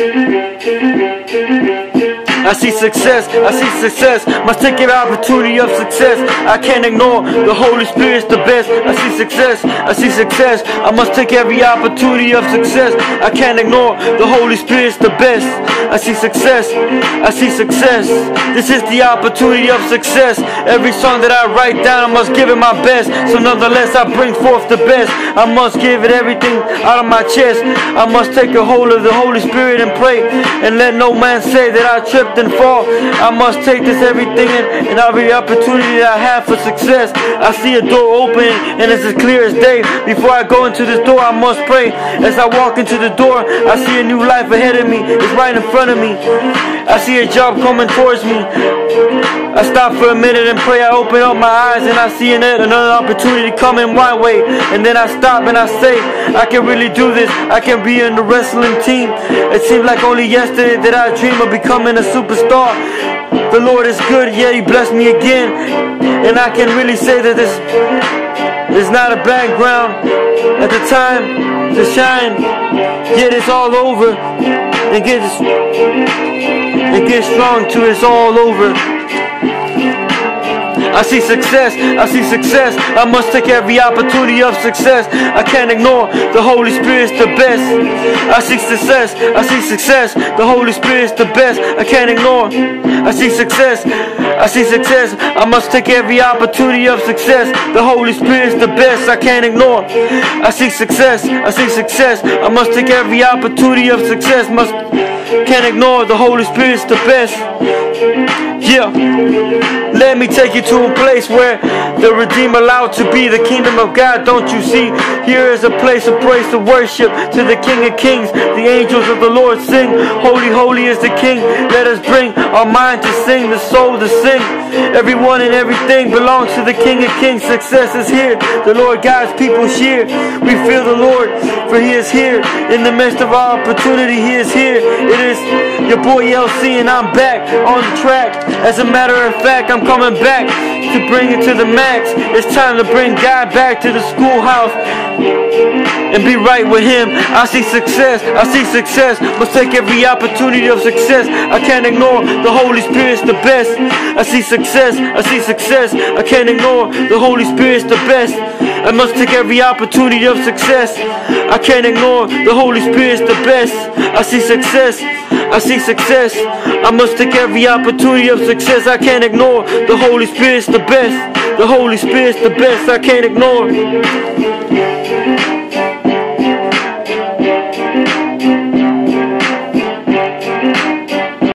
Çeviri ve Altyazı M.K. I see success, I see success. Must take every opportunity of success. I can't ignore the Holy Spirit's the best. I see success, I see success. I must take every opportunity of success. I can't ignore the Holy Spirit's the best. I see success, I see success. This is the opportunity of success. Every song that I write down, I must give it my best. So nonetheless, I bring forth the best. I must give it everything out of my chest. I must take a hold of the Holy Spirit and pray. And let no man say that I tripped and fall. I must take this everything and, and every opportunity that I have for success. I see a door open and it's as clear as day. Before I go into this door, I must pray. As I walk into the door, I see a new life ahead of me. It's right in front of me. I see a job coming towards me. I stop for a minute and pray. I open up my eyes and I see another opportunity coming my way. And then I stop and I say, I can really do this. I can be in the wrestling team. It seemed like only yesterday that I dream of becoming a superstar. The Lord is good, yeah, He blessed me again. And I can really say that this is not a background at the time to shine. Yet it's all over. And get, and get strong till it's all over. I see success, I see success. I must take every opportunity of success. I can't ignore the Holy Spirit's the best. I see success, I see success. The Holy Spirit's the best. I can't ignore. I see success, I see success. I must take every opportunity of success. The Holy Spirit's the best. I can't ignore. I see success, I see success. I must take every opportunity of success. Must can't ignore the Holy Spirit's the best. Yeah. Let me take you to a place where the Redeemer allowed to be the kingdom of God. Don't you see? Here is a place of praise to worship to the King of Kings. The angels of the Lord sing, Holy, holy is the King. Let us bring our mind to sing, the soul to sing. Everyone and everything belongs to the King of Kings. Success is here. The Lord God's people here. We feel the Lord, for He is here. In the midst of our opportunity, He is here. It is your boy LC, and I'm back on the track. As a matter of fact, I'm coming back to bring it to the max. It's time to bring God back to the schoolhouse and be right with him. I see success, I see success. Must take every opportunity of success. I can't ignore the Holy Spirit's the best. I see success, I see success. I can't ignore the Holy Spirit's the best. I must take every opportunity of success. I can't ignore the Holy Spirit's the best. I see success. I see success. I must take every opportunity of success. I can't ignore the Holy Spirit's the best. The Holy Spirit's the best, I can't ignore.